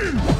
Ugh!